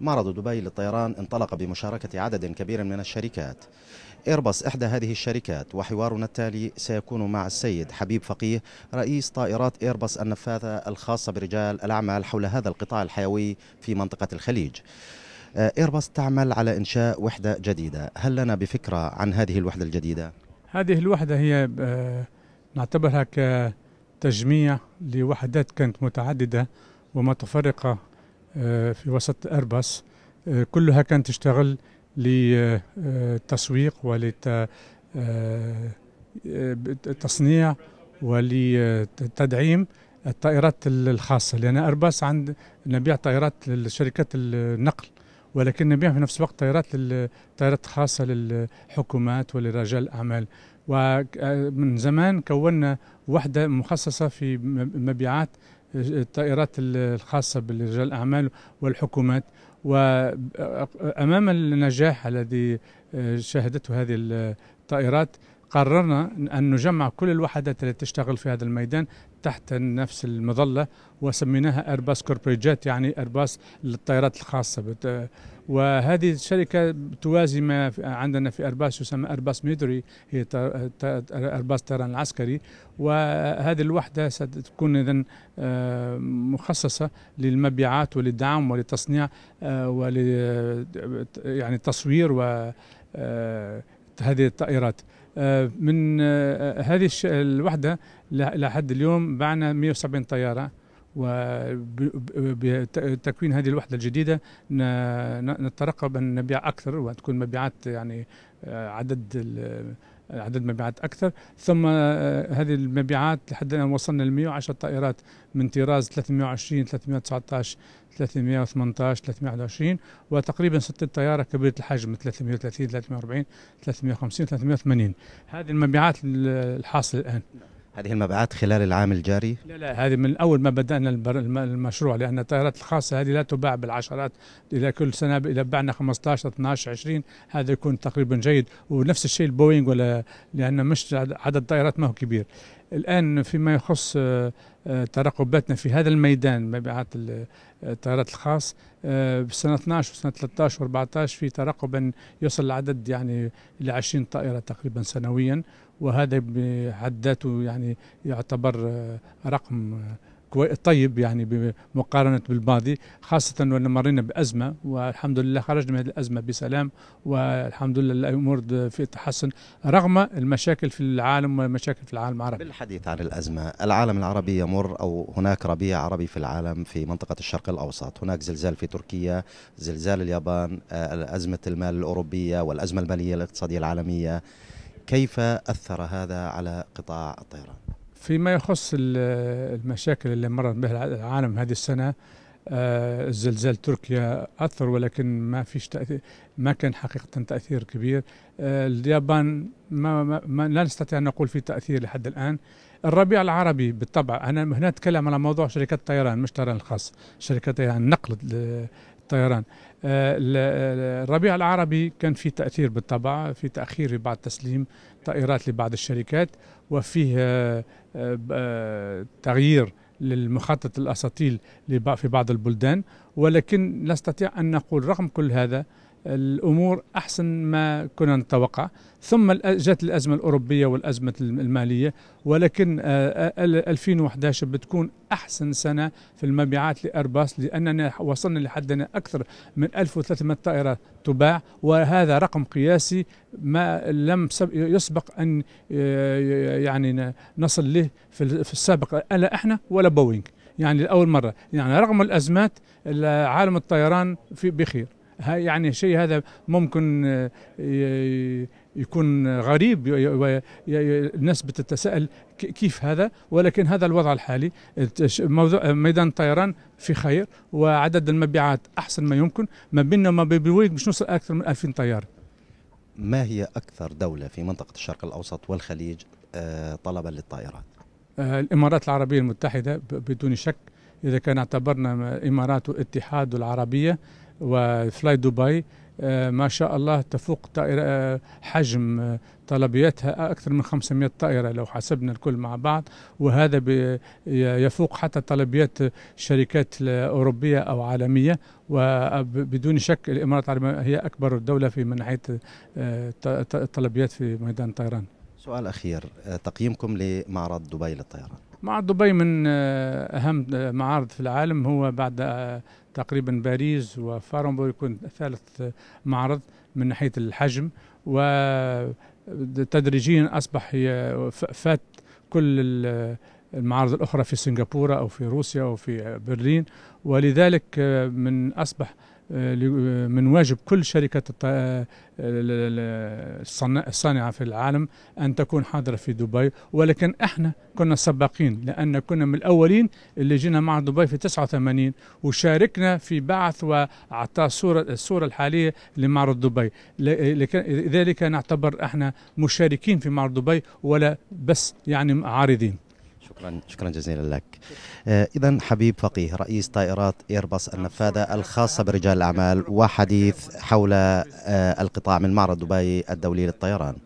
معرض دبي للطيران انطلق بمشاركة عدد كبير من الشركات. إيرباص إحدى هذه الشركات وحوارنا التالي سيكون مع السيد حبيب فقيه رئيس طائرات إيرباص النفاثة الخاصة برجال الأعمال حول هذا القطاع الحيوي في منطقة الخليج. إيرباص تعمل على إنشاء وحدة جديدة. هل لنا بفكرة عن هذه الوحدة الجديدة؟ هذه الوحدة هي آه، نعتبرها كتجميع لوحدات كانت متعددة ومتفرقة آه، في وسط إيرباص آه، كلها كانت تشتغل للتسويق ولتصنيع ولتدعيم الطائرات الخاصة. لأن أرباس عند نبيع طائرات لشركات النقل ولكن نبيع في نفس الوقت طائرات طائرات خاصة للحكومات ولرجال الأعمال. ومن زمان كونا وحدة مخصصة في مبيعات الطائرات الخاصة برجال الأعمال والحكومات وأمام النجاح الذي شهدته هذه الطائرات قررنا أن نجمع كل الوحدات التي تشتغل في هذا الميدان تحت نفس المظلة وسميناها أرباس كوربريجات يعني أرباس للطائرات الخاصة. وهذه الشركة توازي ما عندنا في أرباس يسمى أرباس ميدوري هي أرباس طيران العسكري. وهذه الوحدة ستكون إذن آه، مخصصة للمبيعات وللدعم وللتصنيع آه، ول يعني تصوير و آه، هذه الطائرات. من هذه الوحدة لحد اليوم بعنا 170 طيارة وبتكوين هذه الوحدة الجديدة نترقب أن نبيع أكثر وتكون مبيعات يعني عدد عدد مبيعات أكثر. ثم هذه المبيعات لحد الآن وصلنا ل 110 طائرات من طراز 320 319 318 321 وتقريبا 60 طيارة كبيرة الحجم 330 340 350 380 هذه المبيعات الحاصلة الآن. هذه المبيعات خلال العام الجاري؟ لا لا هذه من أول ما بدأنا المشروع لأن الطائرات الخاصة هذه لا تباع بالعشرات اذا كل سنة إذا بعنا 15 12 20 هذا يكون تقريبا جيد ونفس الشيء البوينغ ولا لأن مش عدد الطائرات ما هو كبير. الآن فيما يخص آه، آه، ترقباتنا في هذا الميدان مبيعات الطائرات الخاص آه، بسنه 12 وسنة 13 و14 في ترقب يصل العدد يعني إلى 20 طائرة تقريبا سنويا وهذا بحد ذاته يعني يعتبر آه، رقم طيب يعني بمقارنة بالماضي خاصة وأن مرينا بأزمة والحمد لله خرجنا من الأزمة بسلام والحمد لله الأمور في تحسن رغم المشاكل في العالم والمشاكل في العالم العربي. بالحديث عن الأزمة العالم العربي يمر أو هناك ربيع عربي في العالم في منطقة الشرق الأوسط. هناك زلزال في تركيا زلزال اليابان آه، أزمة المال الأوروبية والأزمة المالية الاقتصادية العالمية. كيف أثر هذا على قطاع الطيران؟ فيما يخص المشاكل اللي مرت بها العالم هذه السنة آه، الزلزال تركيا أثر ولكن ما فيش تأثير ما كان حقيقة تأثير كبير آه، اليابان ما, ما, ما لا نستطيع أن نقول في تأثير لحد الآن الربيع العربي بالطبع أنا هنا أتكلم على موضوع شركات الطيران مش طيران الخاص شركات يعني نقل الطيران. آه، الربيع العربي كان في تأثير بالطبع في تأخير بعض تسليم طائرات لبعض الشركات وفيه آه، آه، تغيير للمخطط الأساطيل في بعض البلدان ولكن نستطيع أن نقول رغم كل هذا الأمور أحسن ما كنا نتوقع. ثم جاءت الأزمة الأوروبية والأزمة المالية ولكن 2011 آه، بتكون أحسن سنة في المبيعات لإيرباص لأننا وصلنا لحدنا أكثر من 1300 طائرة تباع وهذا رقم قياسي ما لم يسبق أن يعني نصل له في السابق لا إحنا ولا بوينغ يعني لأول مرة. يعني رغم الأزمات عالم الطيران في بخير. يعني شيء هذا ممكن آه، يكون غريب الناس بتتساءل كيف هذا؟ ولكن هذا الوضع الحالي. موضوع ميدان الطيران في خير وعدد المبيعات أحسن ما يمكن. ما بيننا وما بين مش نوصل أكثر من 2000 طياره ما هي أكثر دولة في منطقة الشرق الأوسط والخليج آه، طلبا للطائرات آه، الإمارات العربية المتحدة بدون شك. إذا كان اعتبرنا إمارات واتحاد العربية وفلاي دبي ما شاء الله تفوق طائرة حجم طلبياتها أكثر من 500 طائرة لو حسبنا الكل مع بعض وهذا يفوق حتى طلبيات شركات أوروبية أو عالمية وبدون شك الإمارات العربية هي أكبر دولة في من ناحية الطلبيات في ميدان الطيران سؤال أخير تقييمكم لمعرض دبي للطيران؟ معرض دبي من أهم معارض في العالم هو بعد تقريبا باريس وفارنبورغ يكون ثالث معرض من ناحية الحجم وتدريجيا أصبح فات كل المعارض الأخرى في سنغافورة أو في روسيا أو في برلين ولذلك من أصبح من واجب كل شركة الصانعة في العالم أن تكون حاضرة في دبي. ولكن إحنا كنا سباقين لأن كنا من الأولين اللي جينا مع دبي في 89 وشاركنا في بعث وأعطاء الصورة الصورة الحالية لمعرض دبي. لذلك نعتبر إحنا مشاركين في معرض دبي ولا بس يعني عارضين. شكرا شكرا جزيلا لك. اذا حبيب فقيه رئيس طائرات إيرباص النفاذة الخاصة برجال الأعمال وحديث حول القطاع من معرض دبي الدولي للطيران.